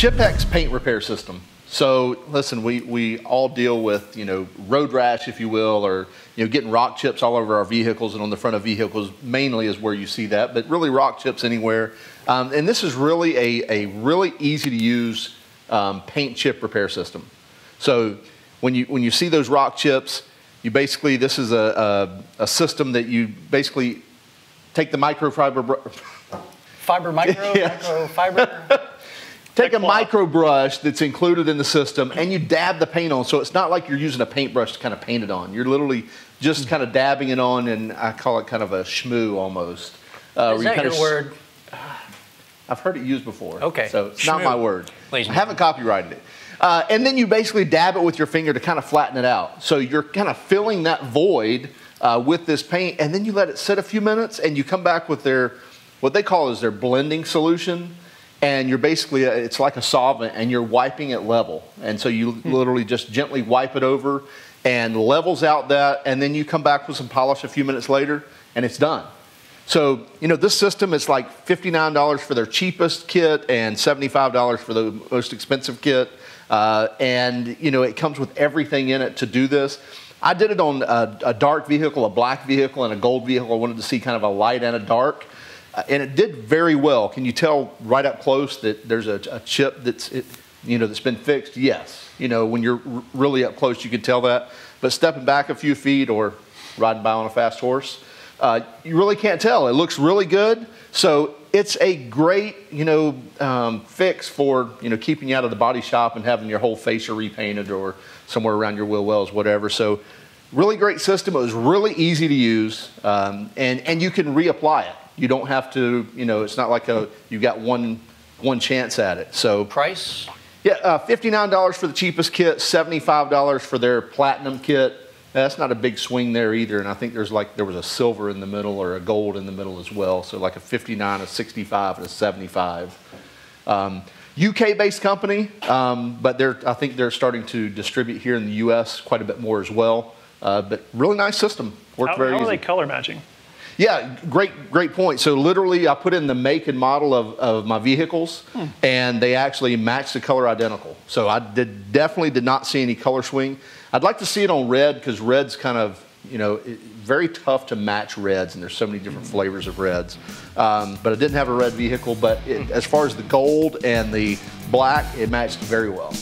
Chipex paint repair system. So listen, we, we all deal with, you know, road rash, if you will, or, you know, getting rock chips all over our vehicles and on the front of vehicles mainly is where you see that, but really rock chips anywhere. Um, and this is really a, a really easy to use um, paint chip repair system. So when you, when you see those rock chips, you basically, this is a, a, a system that you basically take the microfiber. Fiber micro, yes. microfiber. Take a micro brush that's included in the system and you dab the paint on. So it's not like you're using a paintbrush to kind of paint it on. You're literally just kind of dabbing it on, and I call it kind of a schmoo almost. Uh, Is that you your of word? I've heard it used before. Okay. So it's not my word. Please. I haven't copyrighted it. Uh, and then you basically dab it with your finger to kind of flatten it out. So you're kind of filling that void uh, with this paint, and then you let it sit a few minutes, and you come back with their, what they call is their blending solution and you're basically uh, it's like a solvent and you're wiping it level. And so you hmm. literally just gently wipe it over and levels out that and then you come back with some polish a few minutes later and it's done. So you know this system is like $59 for their cheapest kit and $75 for the most expensive kit. Uh, and you know it comes with everything in it to do this. I did it on a, a dark vehicle a black vehicle and a gold vehicle. I wanted to see kind of a light and a dark uh, and it did very well. Can you tell right up close that there's a, a chip that's it, you know that's been fixed? Yes. You know when you're really up close, you can tell that. But stepping back a few feet or riding by on a fast horse, uh, you really can't tell. It looks really good. So it's a great you know um, fix for you know keeping you out of the body shop and having your whole fascia repainted or somewhere around your wheel wells, whatever. So really great system. It was really easy to use, um, and and you can reapply it. You don't have to, you know, it's not like a, you got one, one chance at it. So price? Yeah, uh, $59 for the cheapest kit, $75 for their platinum kit. That's not a big swing there either. And I think there's like, there was a silver in the middle or a gold in the middle as well. So like a 59, a 65, and a 75. Um, UK based company, um, but they're, I think they're starting to distribute here in the US quite a bit more as well. Uh, but really nice system. Worked how, very how easy. are they color matching? Yeah, great, great point. So literally, I put in the make and model of, of my vehicles, hmm. and they actually match the color identical. So I did, definitely did not see any color swing. I'd like to see it on red because red's kind of you know very tough to match reds, and there's so many different hmm. flavors of reds. Um, but I didn't have a red vehicle. But it, as far as the gold and the black, it matched very well.